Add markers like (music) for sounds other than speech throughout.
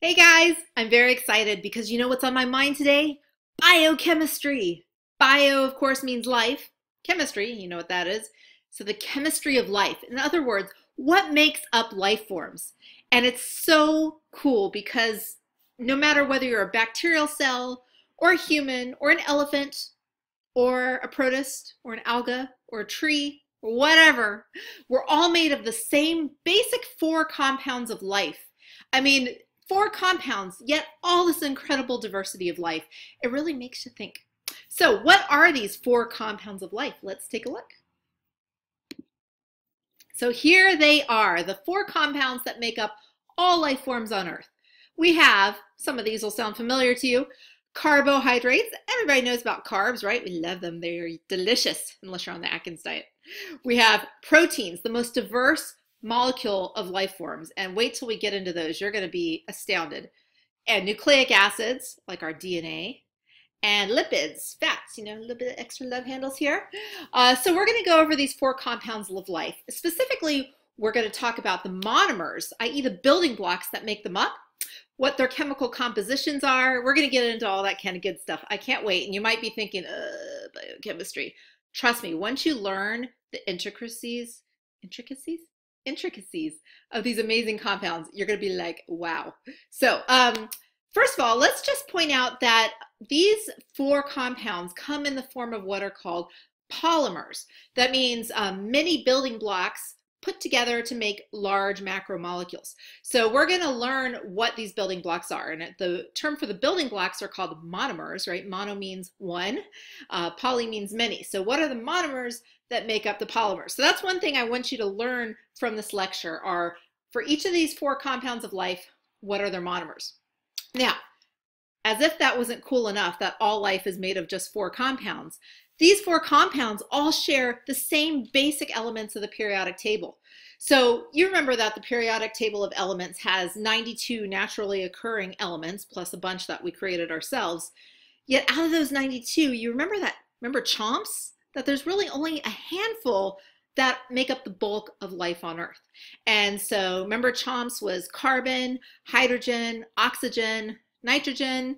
Hey guys, I'm very excited because you know what's on my mind today? Biochemistry. Bio, of course, means life. Chemistry, you know what that is. So the chemistry of life. In other words, what makes up life forms? And it's so cool because no matter whether you're a bacterial cell or a human or an elephant or a protist or an alga or a tree or whatever, we're all made of the same basic four compounds of life. I mean, four compounds, yet all this incredible diversity of life. It really makes you think. So what are these four compounds of life? Let's take a look. So here they are, the four compounds that make up all life forms on Earth. We have, some of these will sound familiar to you, carbohydrates. Everybody knows about carbs, right? We love them. They're delicious, unless you're on the Atkins diet. We have proteins, the most diverse molecule of life forms. And wait till we get into those. You're going to be astounded. And nucleic acids, like our DNA, and lipids, fats, you know, a little bit of extra love handles here. Uh, so we're going to go over these four compounds of life. Specifically, we're going to talk about the monomers, i.e. the building blocks that make them up, what their chemical compositions are. We're going to get into all that kind of good stuff. I can't wait. And you might be thinking, uh, biochemistry. Trust me, once you learn the intricacies, intricacies? Intricacies of these amazing compounds, you're going to be like, wow. So, um, first of all, let's just point out that these four compounds come in the form of what are called polymers. That means um, many building blocks put together to make large macromolecules. So we're going to learn what these building blocks are. And the term for the building blocks are called monomers, right? Mono means one, uh, poly means many. So what are the monomers that make up the polymers? So that's one thing I want you to learn from this lecture are for each of these four compounds of life, what are their monomers? Now, as if that wasn't cool enough that all life is made of just four compounds, these four compounds all share the same basic elements of the periodic table. So you remember that the periodic table of elements has 92 naturally occurring elements plus a bunch that we created ourselves. Yet out of those 92, you remember that, remember CHNOPS? That there's really only a handful that make up the bulk of life on Earth. And so remember CHNOPS was carbon, hydrogen, oxygen, nitrogen,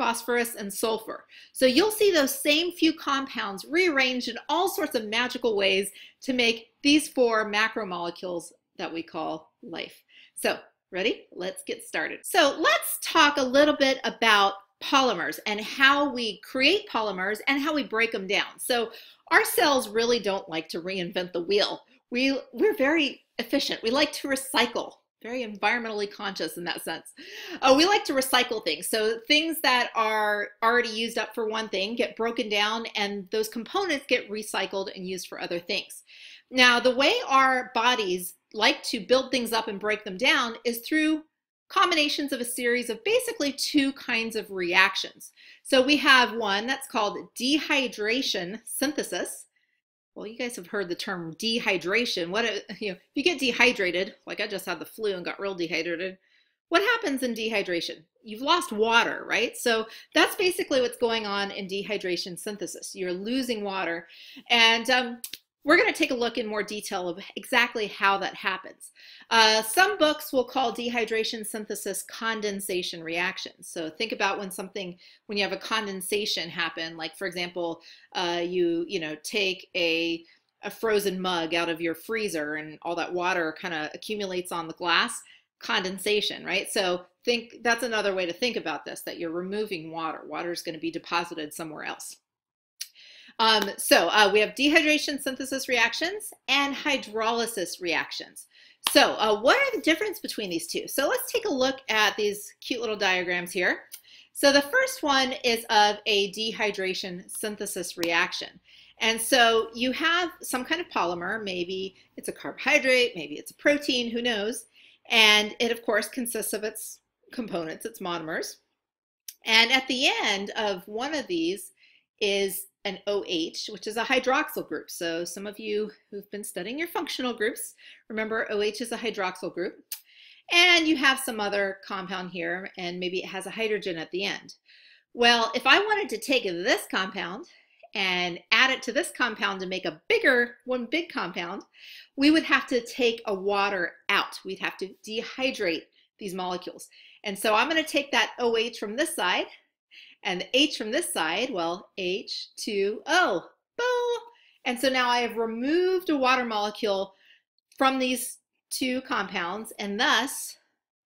phosphorus, and sulfur. So you'll see those same few compounds rearranged in all sorts of magical ways to make these four macromolecules that we call life. So ready? Let's get started. So let's talk a little bit about polymers and how we create polymers and how we break them down. So our cells really don't like to reinvent the wheel. We, we're very efficient. We like to recycle very environmentally conscious in that sense. Uh, we like to recycle things. So things that are already used up for one thing get broken down and those components get recycled and used for other things. Now, the way our bodies like to build things up and break them down is through combinations of a series of basically two kinds of reactions. So we have one that's called dehydration synthesis, well, you guys have heard the term dehydration. What you know, if you get dehydrated, like I just had the flu and got real dehydrated, what happens in dehydration? You've lost water, right? So that's basically what's going on in dehydration synthesis. You're losing water. And um, we're going to take a look in more detail of exactly how that happens. Uh, some books will call dehydration synthesis condensation reactions. So think about when something, when you have a condensation happen, like for example, uh, you, you know, take a, a frozen mug out of your freezer and all that water kind of accumulates on the glass, condensation, right? So think that's another way to think about this, that you're removing water. Water is going to be deposited somewhere else. Um, so uh, we have dehydration synthesis reactions and hydrolysis reactions. So uh, what are the difference between these two? So let's take a look at these cute little diagrams here. So the first one is of a dehydration synthesis reaction. And so you have some kind of polymer, maybe it's a carbohydrate, maybe it's a protein, who knows. And it of course consists of its components, its monomers. And at the end of one of these is an OH, which is a hydroxyl group. So some of you who've been studying your functional groups, remember OH is a hydroxyl group. And you have some other compound here, and maybe it has a hydrogen at the end. Well, if I wanted to take this compound and add it to this compound to make a bigger, one big compound, we would have to take a water out. We'd have to dehydrate these molecules. And so I'm going to take that OH from this side and the H from this side, well, H2O. Boom! And so now I have removed a water molecule from these two compounds, and thus,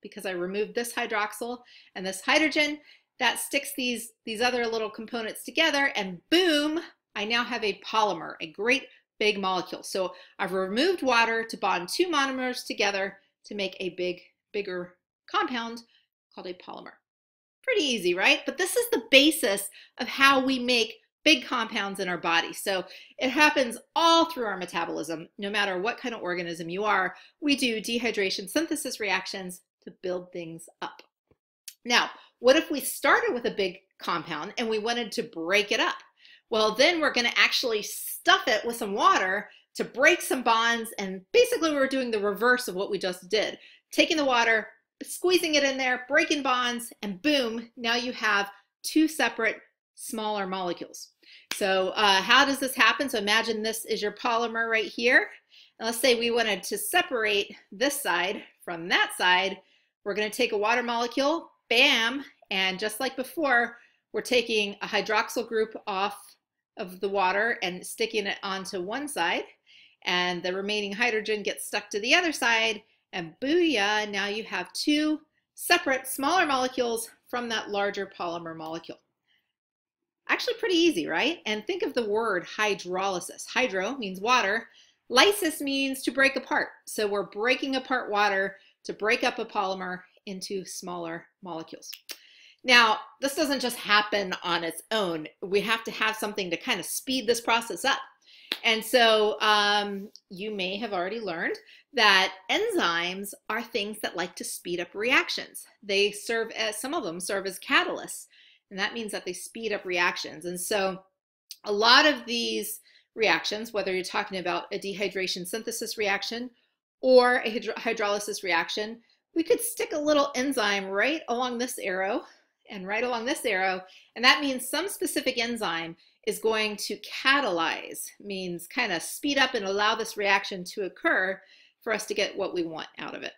because I removed this hydroxyl and this hydrogen, that sticks these, these other little components together, and boom, I now have a polymer, a great big molecule. So I've removed water to bond two monomers together to make a big, bigger compound called a polymer. Pretty easy, right? But this is the basis of how we make big compounds in our body. So it happens all through our metabolism. No matter what kind of organism you are, we do dehydration synthesis reactions to build things up. Now, what if we started with a big compound and we wanted to break it up? Well, then we're going to actually stuff it with some water to break some bonds. And basically, we're doing the reverse of what we just did taking the water, squeezing it in there, breaking bonds, and boom, now you have two separate smaller molecules. So uh, how does this happen? So imagine this is your polymer right here. And let's say we wanted to separate this side from that side. We're going to take a water molecule, bam, and just like before, we're taking a hydroxyl group off of the water and sticking it onto one side. And the remaining hydrogen gets stuck to the other side and booyah, now you have two separate smaller molecules from that larger polymer molecule. Actually pretty easy, right? And think of the word hydrolysis. Hydro means water. Lysis means to break apart. So we're breaking apart water to break up a polymer into smaller molecules. Now, this doesn't just happen on its own. We have to have something to kind of speed this process up. And so um, you may have already learned that enzymes are things that like to speed up reactions. They serve as, some of them serve as catalysts, and that means that they speed up reactions. And so a lot of these reactions, whether you're talking about a dehydration synthesis reaction or a hydrolysis reaction, we could stick a little enzyme right along this arrow and right along this arrow, and that means some specific enzyme is going to catalyze, means kind of speed up and allow this reaction to occur for us to get what we want out of it.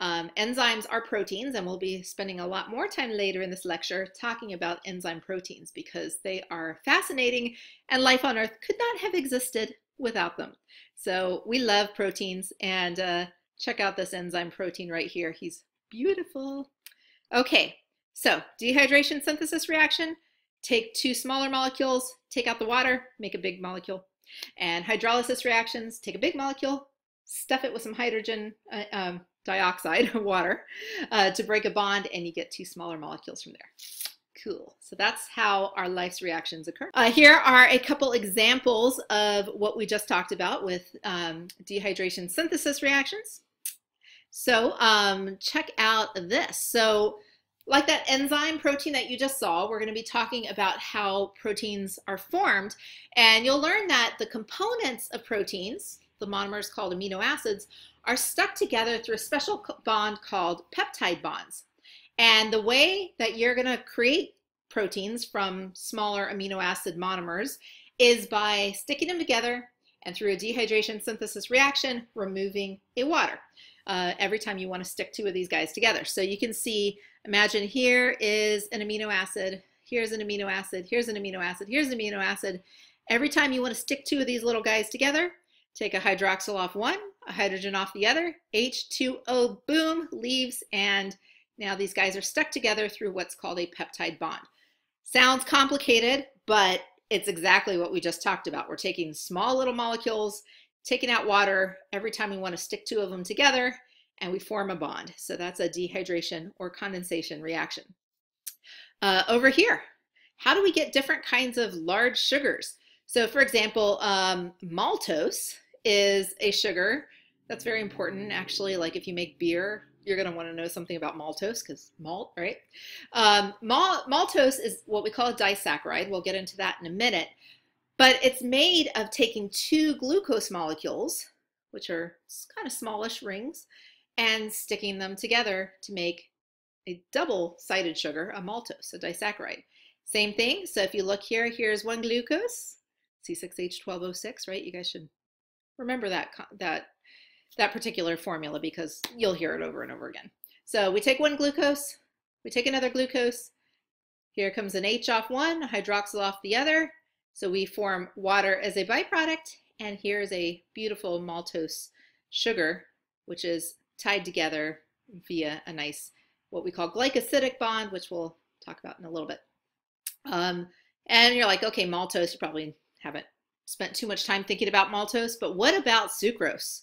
Um, enzymes are proteins, and we'll be spending a lot more time later in this lecture talking about enzyme proteins because they are fascinating and life on Earth could not have existed without them. So we love proteins, and uh, check out this enzyme protein right here. He's beautiful. Okay, so dehydration synthesis reaction, take two smaller molecules, take out the water, make a big molecule. And hydrolysis reactions, take a big molecule, stuff it with some hydrogen uh, um, dioxide, (laughs) water, uh, to break a bond, and you get two smaller molecules from there. Cool. So that's how our life's reactions occur. Uh, here are a couple examples of what we just talked about with um, dehydration synthesis reactions. So um, check out this. So like that enzyme protein that you just saw, we're going to be talking about how proteins are formed. And you'll learn that the components of proteins, the monomers called amino acids, are stuck together through a special bond called peptide bonds. And the way that you're going to create proteins from smaller amino acid monomers is by sticking them together and through a dehydration synthesis reaction, removing a water uh, every time you want to stick two of these guys together. So you can see, imagine here is an amino acid, here's an amino acid, here's an amino acid, here's an amino acid. Every time you want to stick two of these little guys together, take a hydroxyl off one, a hydrogen off the other, H2O, boom, leaves, and now these guys are stuck together through what's called a peptide bond. Sounds complicated, but it's exactly what we just talked about. We're taking small little molecules taking out water every time we want to stick two of them together and we form a bond. So that's a dehydration or condensation reaction. Uh, over here, how do we get different kinds of large sugars? So for example, um, maltose is a sugar that's very important actually like if you make beer you're going to want to know something about maltose because malt right um, mal maltose is what we call a disaccharide we'll get into that in a minute but it's made of taking two glucose molecules, which are kind of smallish rings, and sticking them together to make a double-sided sugar, a maltose, a disaccharide. Same thing, so if you look here, here's one glucose, C6H12O6, right? You guys should remember that, that, that particular formula because you'll hear it over and over again. So we take one glucose, We take another glucose. Here comes an H off one, a hydroxyl off the other. So we form water as a byproduct. And here is a beautiful maltose sugar, which is tied together via a nice, what we call glycosidic bond, which we'll talk about in a little bit. Um, and you're like, okay, maltose, you probably haven't spent too much time thinking about maltose, but what about sucrose?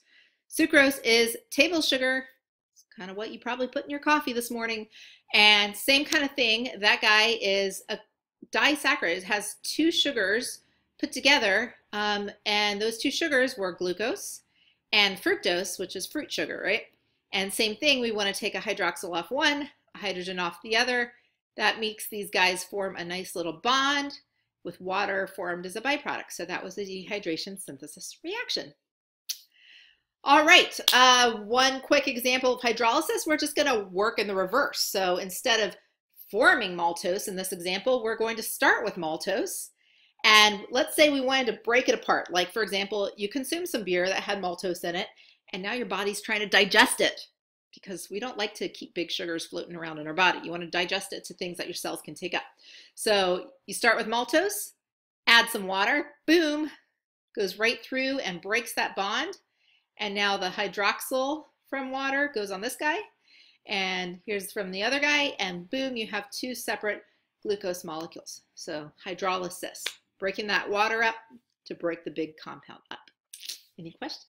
Sucrose is table sugar. It's kind of what you probably put in your coffee this morning. And same kind of thing. That guy is a disaccharide. Has two sugars put together. Um, and those two sugars were glucose and fructose, which is fruit sugar, right? And same thing, we want to take a hydroxyl off one, a hydrogen off the other. That makes these guys form a nice little bond with water formed as a byproduct. So that was the dehydration synthesis reaction. All right, uh, one quick example of hydrolysis, we're just gonna work in the reverse. So instead of forming maltose in this example, we're going to start with maltose. And let's say we wanted to break it apart. Like for example, you consume some beer that had maltose in it, and now your body's trying to digest it because we don't like to keep big sugars floating around in our body. You want to digest it to things that your cells can take up. So you start with maltose, add some water, boom, goes right through and breaks that bond. And now the hydroxyl from water goes on this guy. And here's from the other guy. And boom, you have two separate glucose molecules. So hydrolysis, breaking that water up to break the big compound up. Any questions?